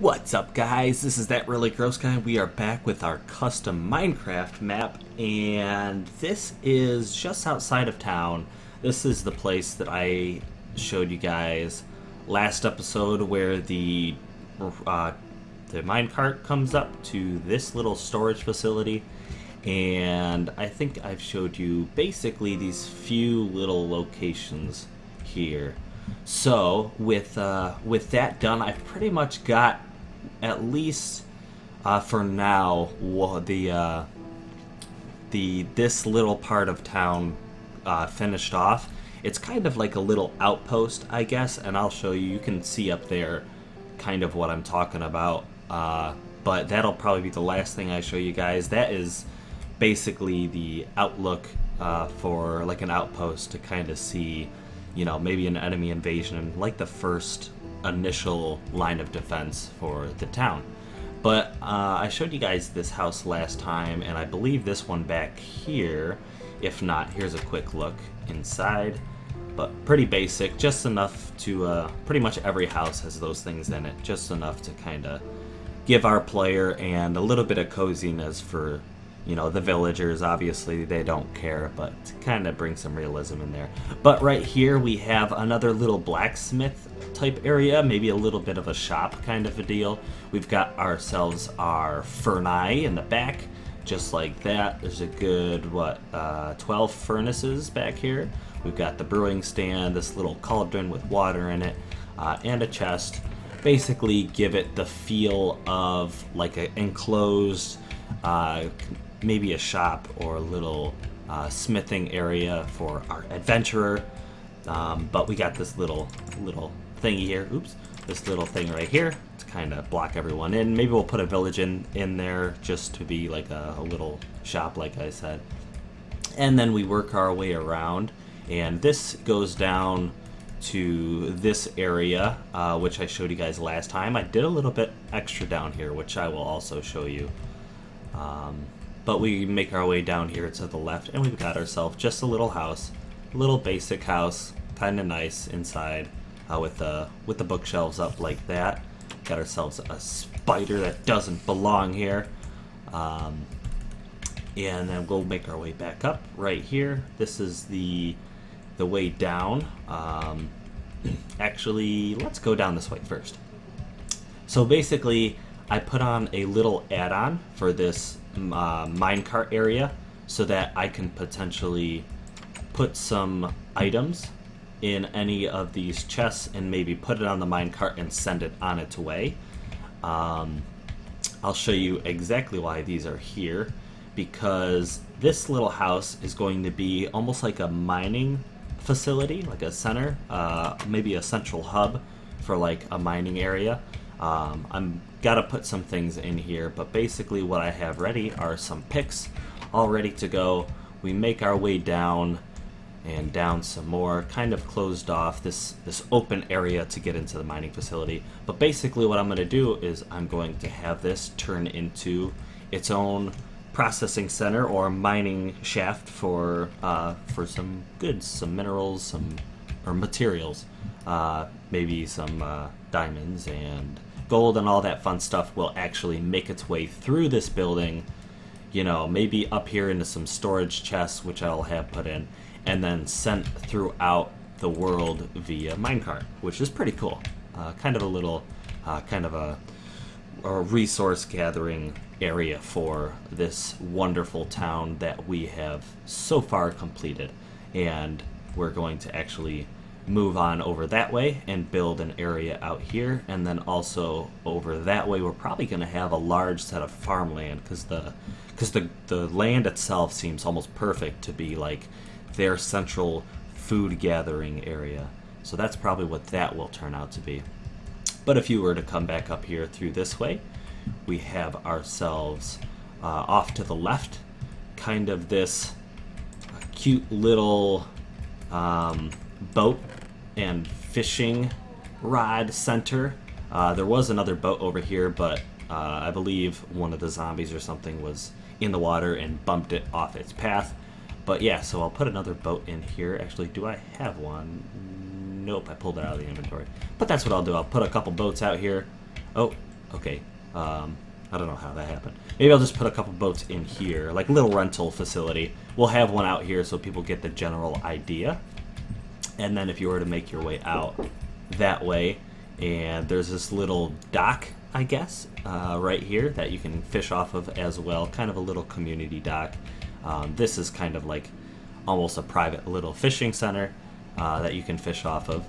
What's up guys, this is That Really Gross Guy. We are back with our custom Minecraft map and this is just outside of town. This is the place that I showed you guys last episode where the uh, the minecart comes up to this little storage facility and I think I've showed you basically these few little locations here. So with uh, with that done, I've pretty much got at least uh, for now the uh, the this little part of town uh, finished off. It's kind of like a little outpost, I guess, and I'll show you. You can see up there kind of what I'm talking about. Uh, but that'll probably be the last thing I show you guys. That is basically the outlook uh, for like an outpost to kind of see, you know, maybe an enemy invasion, like the first initial line of defense for the town. But uh, I showed you guys this house last time, and I believe this one back here. If not, here's a quick look inside. But pretty basic, just enough to, uh, pretty much every house has those things in it, just enough to kind of give our player and a little bit of coziness for you know the villagers obviously they don't care but kind of bring some realism in there but right here we have another little blacksmith type area maybe a little bit of a shop kind of a deal. We've got ourselves our furnace in the back just like that. There's a good what uh, 12 furnaces back here. We've got the brewing stand this little cauldron with water in it uh, and a chest. Basically give it the feel of like an enclosed uh, maybe a shop or a little uh, smithing area for our adventurer. Um, but we got this little little thingy here. Oops, this little thing right here to kind of block everyone in. Maybe we'll put a village in in there just to be like a, a little shop, like I said. And then we work our way around, and this goes down to this area, uh, which I showed you guys last time. I did a little bit extra down here, which I will also show you. Um, but we make our way down here to the left, and we've got ourselves just a little house, little basic house, kind of nice inside, uh, with the with the bookshelves up like that. Got ourselves a spider that doesn't belong here, um, and then we'll make our way back up right here. This is the the way down. Um, actually, let's go down this way first. So basically, I put on a little add-on for this uh, minecart area so that I can potentially put some items in any of these chests and maybe put it on the minecart and send it on its way. Um, I'll show you exactly why these are here because this little house is going to be almost like a mining facility, like a center, uh, maybe a central hub for like a mining area. Um, I'm gotta put some things in here, but basically what I have ready are some picks all ready to go. We make our way down and down some more, kind of closed off this, this open area to get into the mining facility. But basically what I'm gonna do is I'm going to have this turn into its own processing center or mining shaft for uh, for some goods, some minerals, some or materials, uh, maybe some uh, diamonds and gold and all that fun stuff will actually make its way through this building, you know, maybe up here into some storage chests, which I'll have put in, and then sent throughout the world via minecart, which is pretty cool. Uh, kind of a little, uh, kind of a, a resource gathering area for this wonderful town that we have so far completed. And we're going to actually move on over that way and build an area out here and then also over that way we're probably going to have a large set of farmland because the because the the land itself seems almost perfect to be like their central food gathering area so that's probably what that will turn out to be but if you were to come back up here through this way we have ourselves uh, off to the left kind of this cute little um, boat and fishing rod center. Uh, there was another boat over here, but uh, I believe one of the zombies or something was in the water and bumped it off its path. But yeah, so I'll put another boat in here. Actually, do I have one? Nope, I pulled it out of the inventory. But that's what I'll do. I'll put a couple boats out here. Oh, Okay. Um, I don't know how that happened. Maybe I'll just put a couple boats in here, like little rental facility. We'll have one out here so people get the general idea. And then if you were to make your way out that way, and there's this little dock, I guess, uh, right here that you can fish off of as well. Kind of a little community dock. Um, this is kind of like almost a private little fishing center uh, that you can fish off of.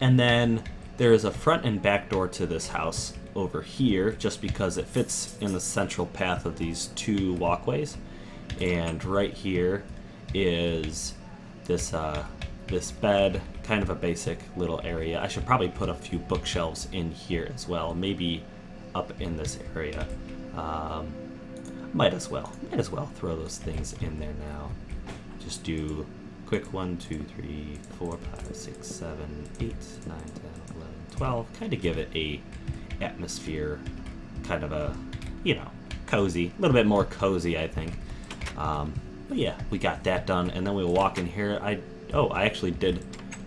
And then there is a front and back door to this house over here just because it fits in the central path of these two walkways. And right here is this uh, this bed, kind of a basic little area. I should probably put a few bookshelves in here as well, maybe up in this area. Um, might as well, might as well throw those things in there now. Just do quick one, two, three, four, five, six, seven, eight, nine, ten, eleven, twelve. Kind of give it a atmosphere, kind of a, you know, cozy, a little bit more cozy, I think. Um, but yeah, we got that done, and then we walk in here. I oh, I actually did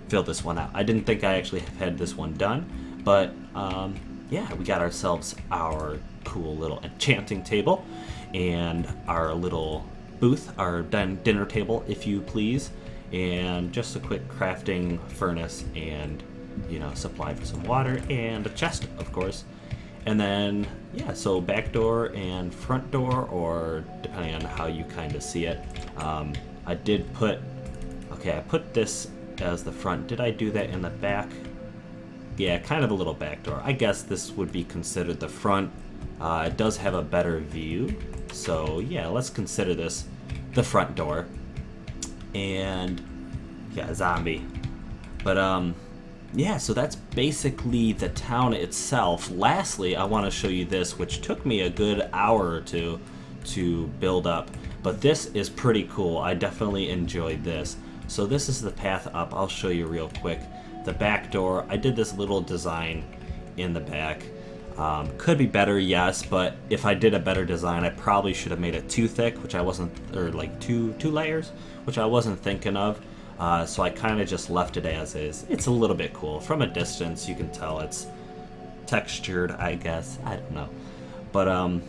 fill this one out. I didn't think I actually had this one done, but um, yeah, we got ourselves our cool little enchanting table and our little booth, our din- dinner table, if you please, and just a quick crafting furnace and you know supply for some water and a chest, of course. And then yeah, so back door and front door, or depending on how you kind of see it. Um, I did put okay, I put this as the front. Did I do that in the back? Yeah, kind of a little back door. I guess this would be considered the front. Uh, it does have a better view, so yeah, let's consider this the front door. And yeah, zombie. But um, yeah, so that's basically the town itself. Lastly, I want to show you this, which took me a good hour or two to build up. But this is pretty cool. I definitely enjoyed this. So this is the path up. I'll show you real quick. The back door, I did this little design in the back. Um, could be better, yes, but if I did a better design, I probably should have made it too thick, which I wasn't, or like two two layers, which I wasn't thinking of. Uh, so I kind of just left it as is. It's a little bit cool. From a distance, you can tell it's textured, I guess. I don't know. But, um,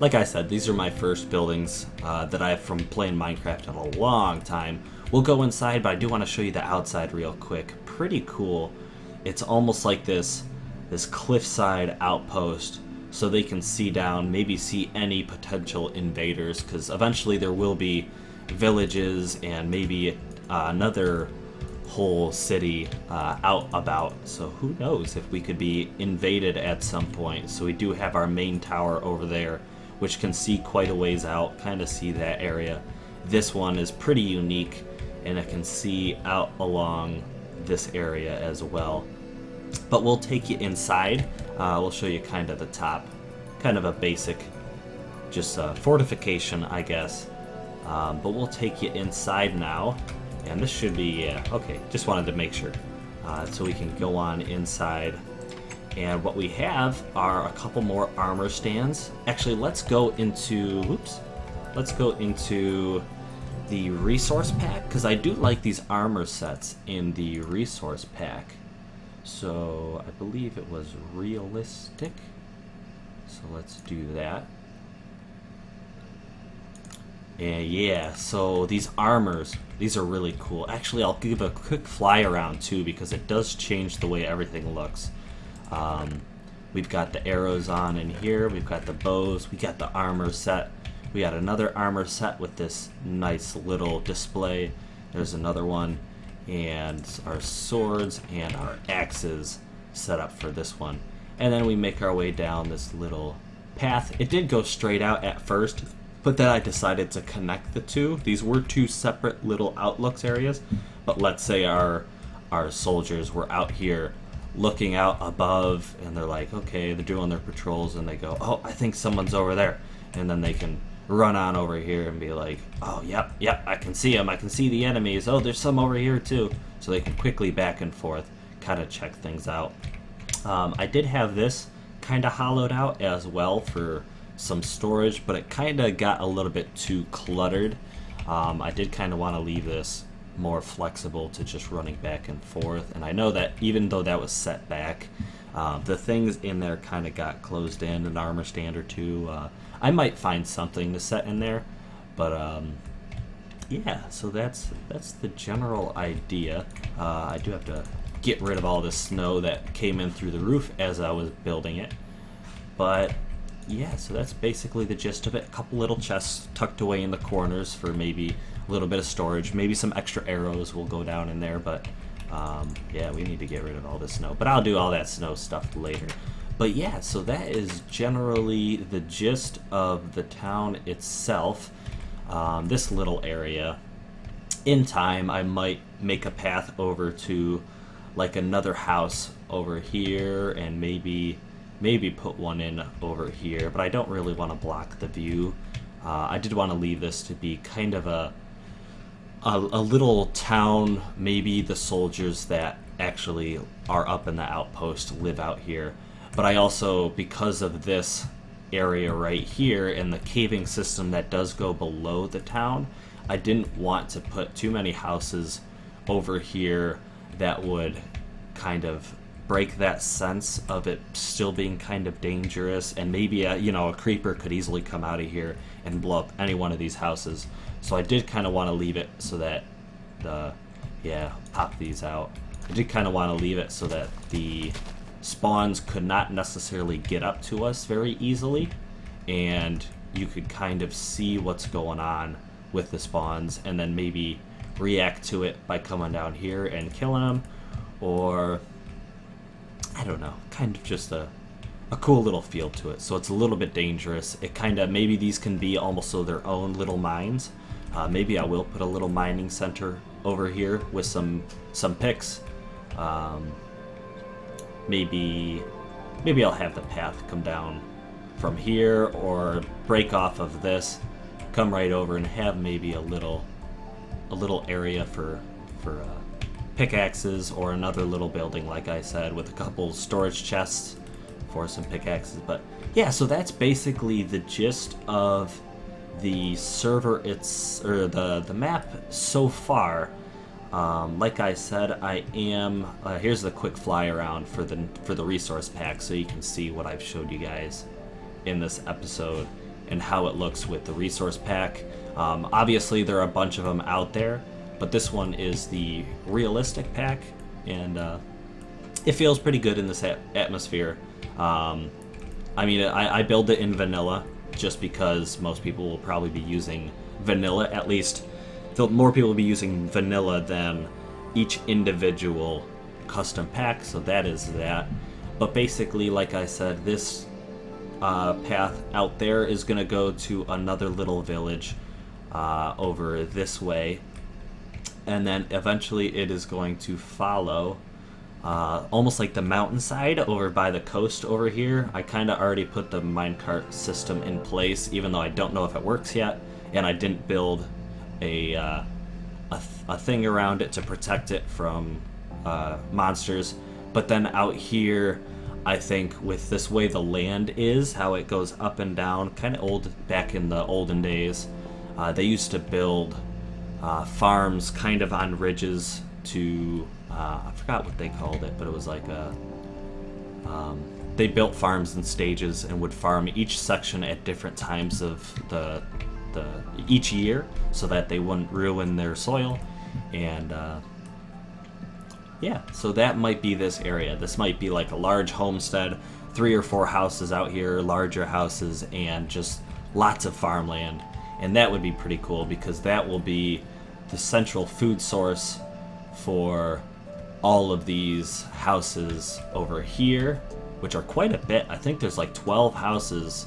like I said, these are my first buildings uh, that I have from playing Minecraft in a long time. We'll go inside, but I do want to show you the outside real quick. Pretty cool. It's almost like this, this cliffside outpost so they can see down, maybe see any potential invaders, because eventually there will be villages and maybe uh, another whole city uh, out about. So who knows if we could be invaded at some point. So we do have our main tower over there, which can see quite a ways out, kind of see that area. This one is pretty unique, and it can see out along this area as well. But we'll take you inside. Uh, we'll show you kind of the top, kind of a basic, just uh, fortification, I guess. Um, but we'll take you inside now and this should be, yeah, okay, just wanted to make sure. Uh, so we can go on inside. And what we have are a couple more armor stands. Actually, let's go into, oops, let's go into the resource pack, because I do like these armor sets in the resource pack. So I believe it was realistic. So let's do that. And yeah, so these armors, these are really cool. Actually, I'll give a quick fly around too because it does change the way everything looks. Um, we've got the arrows on in here, we've got the bows, we got the armor set. We got another armor set with this nice little display. There's another one. And our swords and our axes set up for this one. And then we make our way down this little path. It did go straight out at first, but then I decided to connect the two. These were two separate little outlooks areas, but let's say our our soldiers were out here looking out above and they're like, okay, they're doing their patrols and they go, oh, I think someone's over there. And then they can run on over here and be like, oh, yep, yep, I can see them. I can see the enemies. Oh, there's some over here too. So they can quickly back and forth kind of check things out. Um, I did have this kind of hollowed out as well for some storage, but it kind of got a little bit too cluttered. Um, I did kind of want to leave this more flexible to just running back and forth. And I know that even though that was set back, Uh, the things in there kind of got closed in, an armor stand or two. Uh, I might find something to set in there, but um, yeah. So that's that's the general idea. Uh, I do have to get rid of all the snow that came in through the roof as I was building it, but yeah. So that's basically the gist of it. A couple little chests tucked away in the corners for maybe a little bit of storage. Maybe some extra arrows will go down in there, but um, yeah, we need to get rid of all this snow. But I'll do all that snow stuff later. But yeah, so that is generally the gist of the town itself. Um, this little area. In time, I might make a path over to like another house over here and maybe maybe put one in over here but I don't really want to block the view uh, I did want to leave this to be kind of a a, a little town, maybe the soldiers that actually are up in the outpost live out here. But I also, because of this area right here and the caving system that does go below the town, I didn't want to put too many houses over here that would kind of break that sense of it still being kind of dangerous and maybe a, you know a creeper could easily come out of here and blow up any one of these houses so I did kind of want to leave it so that the, yeah, pop these out. I did kind of want to leave it so that the spawns could not necessarily get up to us very easily, and you could kind of see what's going on with the spawns, and then maybe react to it by coming down here and killing them, or I don't know, kind of just a a cool little feel to it. So it's a little bit dangerous. It kind of maybe these can be almost so their own little mines uh, maybe I will put a little mining center over here with some some picks. Um, maybe maybe I'll have the path come down from here or break off of this, come right over and have maybe a little a little area for for uh, pickaxes or another little building like I said with a couple storage chests for some pickaxes. But yeah, so that's basically the gist of the server it's or the the map so far um, like I said I am uh, here's the quick fly around for the for the resource pack so you can see what I've showed you guys in this episode and how it looks with the resource pack. Um, obviously there are a bunch of them out there but this one is the realistic pack and uh, it feels pretty good in this atmosphere. Um, I mean I, I build it in vanilla just because most people will probably be using vanilla, at least more people will be using vanilla than each individual custom pack, so that is that. But basically, like I said, this uh, path out there is going to go to another little village uh, over this way. And then eventually it is going to follow uh, almost like the mountainside over by the coast over here. I kind of already put the minecart system in place, even though I don't know if it works yet, and I didn't build a, uh, a, th a, thing around it to protect it from uh, monsters. But then out here, I think with this way the land is, how it goes up and down, kind of old back in the olden days, uh, they used to build uh, farms kind of on ridges to uh, I forgot what they called it, but it was like a. Um, they built farms in stages and would farm each section at different times of the the each year, so that they wouldn't ruin their soil, and uh, yeah, so that might be this area. This might be like a large homestead, three or four houses out here, larger houses, and just lots of farmland, and that would be pretty cool because that will be the central food source for all of these houses over here, which are quite a bit. I think there's like 12 houses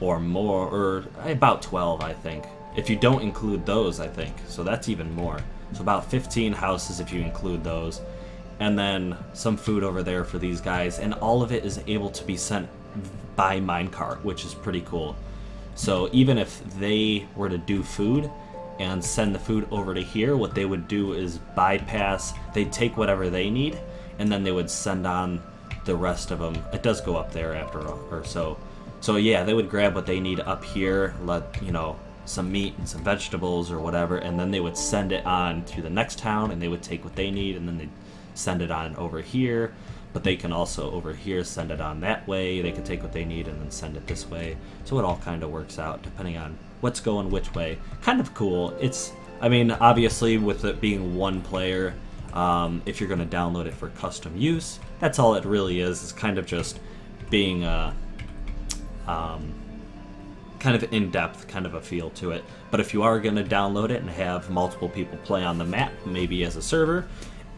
or more, or about 12, I think. If you don't include those, I think. So that's even more. So about 15 houses if you include those. And then some food over there for these guys. And all of it is able to be sent by minecart, which is pretty cool. So even if they were to do food, and send the food over to here, what they would do is bypass, they'd take whatever they need, and then they would send on the rest of them. It does go up there after or so. So yeah, they would grab what they need up here, let, you know, some meat and some vegetables or whatever, and then they would send it on to the next town, and they would take what they need, and then they'd send it on over here. but they can also over here send it on that way. They can take what they need and then send it this way. So it all kind of works out depending on what's going which way. Kind of cool. It's, I mean, obviously with it being one player, um, if you're going to download it for custom use, that's all it really is. It's kind of just being a um, kind of in-depth kind of a feel to it. But if you are going to download it and have multiple people play on the map, maybe as a server,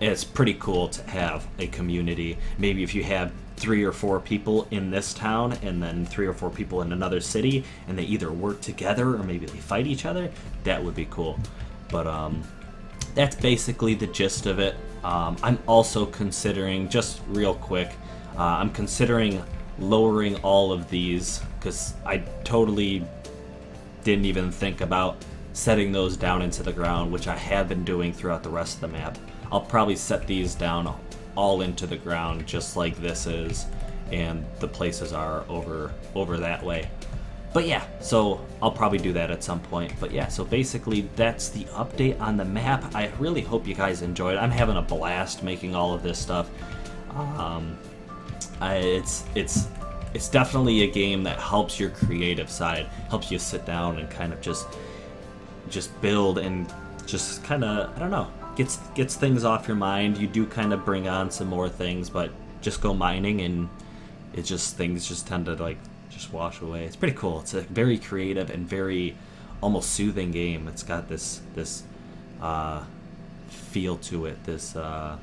it's pretty cool to have a community. Maybe if you have three or four people in this town and then three or four people in another city and they either work together or maybe they fight each other, that would be cool. But um, that's basically the gist of it. Um, I'm also considering, just real quick, uh, I'm considering lowering all of these because I totally didn't even think about setting those down into the ground, which I have been doing throughout the rest of the map. I'll probably set these down all into the ground just like this is and the places are over over that way. But yeah, so I'll probably do that at some point. But yeah, so basically that's the update on the map. I really hope you guys enjoyed. I'm having a blast making all of this stuff. Um, It's it's it's definitely a game that helps your creative side, helps you sit down and kind of just just build and just kind of I don't know gets gets things off your mind. You do kind of bring on some more things, but just go mining and it just things just tend to like just wash away. It's pretty cool. It's a very creative and very almost soothing game. It's got this this uh, feel to it. This uh,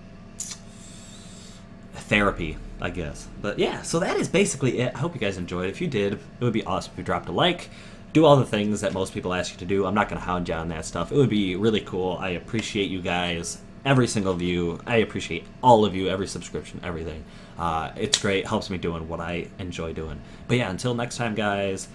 therapy, I guess. But yeah, so that is basically it. I hope you guys enjoyed. If you did, it would be awesome if you dropped a like. Do all the things that most people ask you to do. I'm not going to hound you on that stuff. It would be really cool. I appreciate you guys, every single view. I appreciate all of you, every subscription, everything. Uh, it's great. Helps me doing what I enjoy doing. But yeah, until next time, guys.